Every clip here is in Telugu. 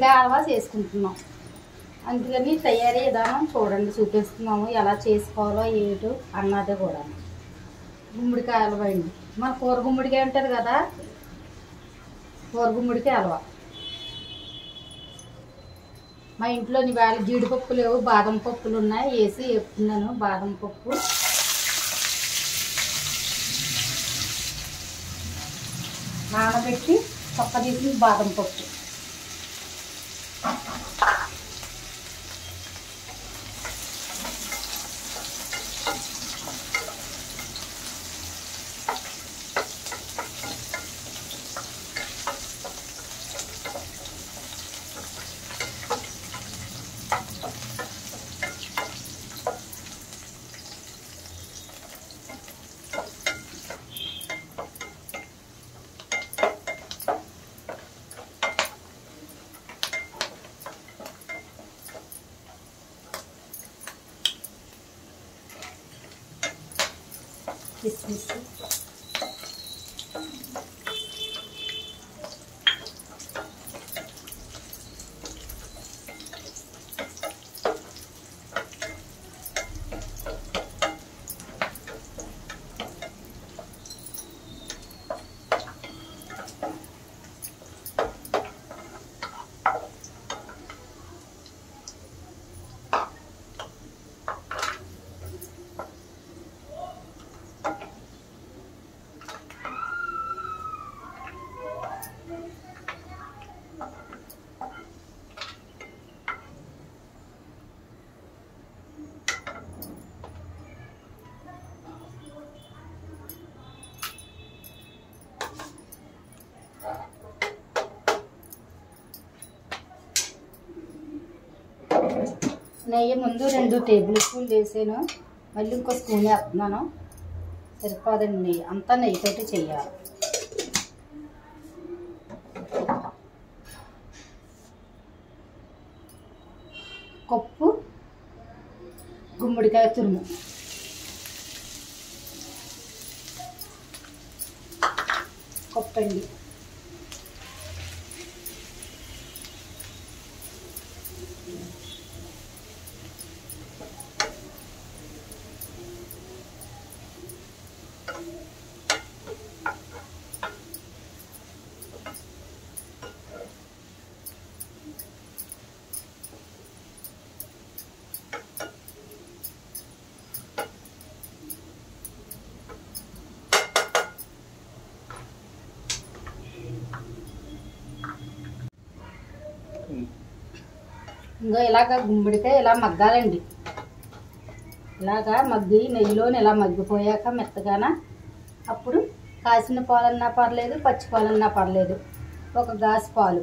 ఉల్లిపాయ హల్వా చేసుకుంటున్నాం. అందుకని తయారీ విధానం చూడండి చూపిస్తున్నాము. ఎలా చేసుకోవాలో ఏటు అన్నది కూడా. గుమ్మడికాయ హల్వా అండి మన కూర గుమ్మడికాయ ఉంటుంది కదా కూర గుమ్మడికాయ హల్వా. మా ఇంట్లో ఇవాళ జీడిపప్పు లేవు బాదం పప్పులు ఉన్నాయి. వేసి చెప్తున్నాను బాదం పప్పు. నానబెట్టి చొక్క తీసి బాదం పప్పు. Thank you. Christmas. నెయ్యి ముందు రెండు టేబుల్ స్పూన్లు వేసాను. మళ్ళీ ఇంకో స్పూన్ వేస్తున్నాను. సరిపోదండి నెయ్యి. అంతా నెయ్యితోటి చెయ్యాలి కొప్పు గుమ్మడికాయ తురుము. కొప్పండి ఇంకా ఇలాగ గుమ్మడికాయ ఇలా మగ్గాలండి. ఇలాగా మగ్గి నెయ్యిలోని ఇలా మగ్గిపోయాక మెత్తగాన అప్పుడు కాసిన పాలన్నా పర్లేదు పచ్చి పాలన్నా పర్లేదు. ఒక గ్లాస్ పాలు.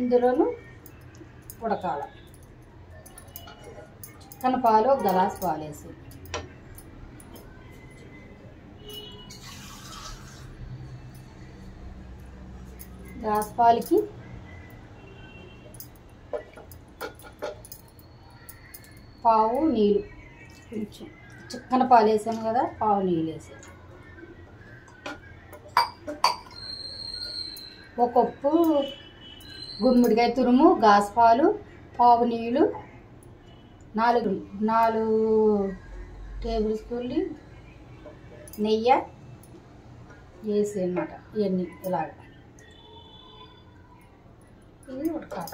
ఇందులోను ఉడకాల. చిక్కన పాలు ఒక గ్లాస్ పాలు వేసి రాస్పాలకి. పావు నీళ్ళు. కొంచెం చిక్కన పాలు వేసాను కదా పావు నీళ్ళు వేసాను. ఒక కప్పు గుమ్మడికాయ తురుము గాసుపాలు పావు నీళ్ళు నాలుగు నాలుగు టేబుల్ స్పూన్లు నెయ్యి వేసేయమాట ఇవన్నీ ఇలాగా. ഇനി കൊടുക്കാം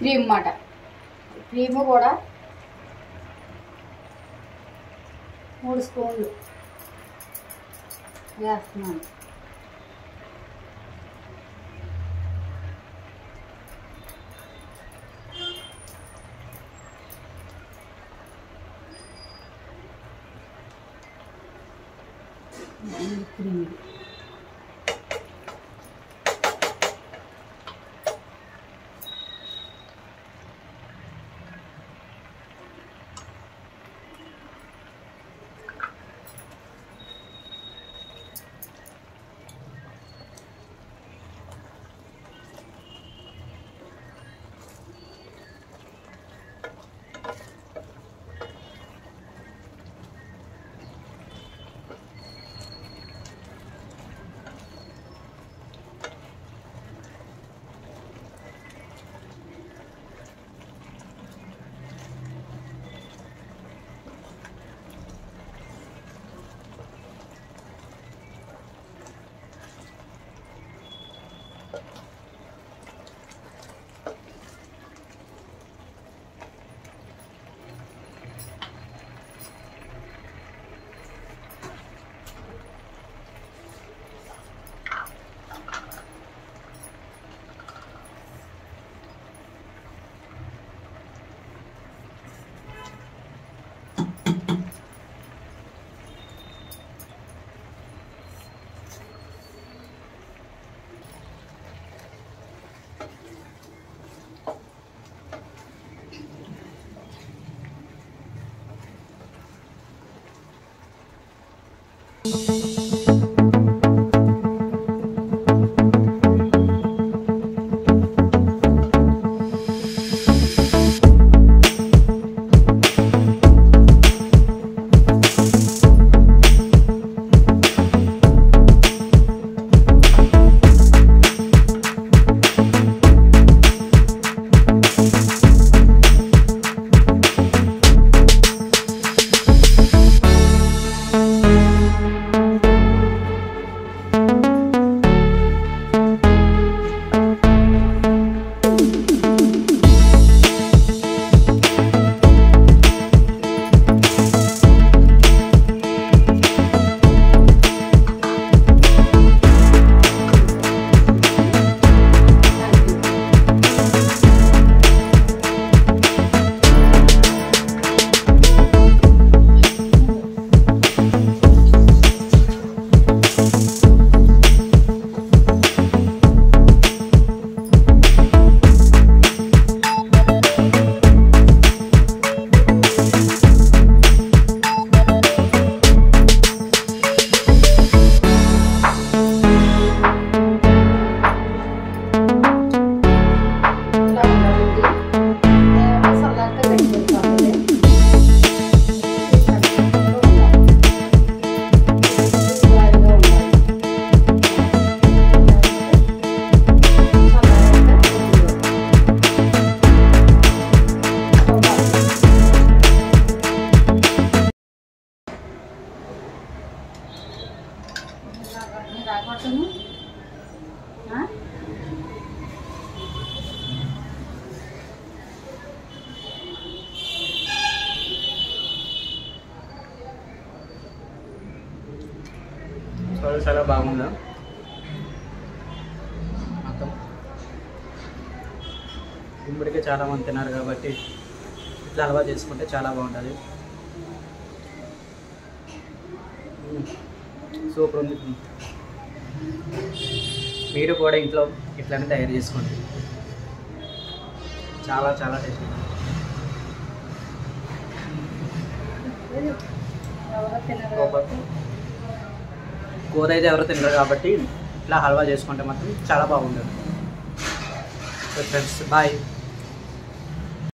క్రీమ్ మాట. క్రీము కూడా మూడు స్పూన్లు. వేస్తున్నాను క్రీమ్ ఇలా నేను రాకూడదు చాలా చాలా బాగుందా? మొత్తం గుమ్మడికి చాలా మంది తిన్నారు కాబట్టి ఇట్లా అలవా చేసుకుంటే చాలా బాగుంటుంది. సూపర్ ఉంది. మీరు కూడా ఇంట్లో ఇట్లానే తయారు చేసుకోండి. చాలా చాలా టేస్ట్ ఎవరో కాబట్టి కూర అయితే ఎవరు తినరు కాబట్టి ఇట్లా హల్వా చేసుకుంటే మాత్రం చాలా బాగుంటుంది. Friends bye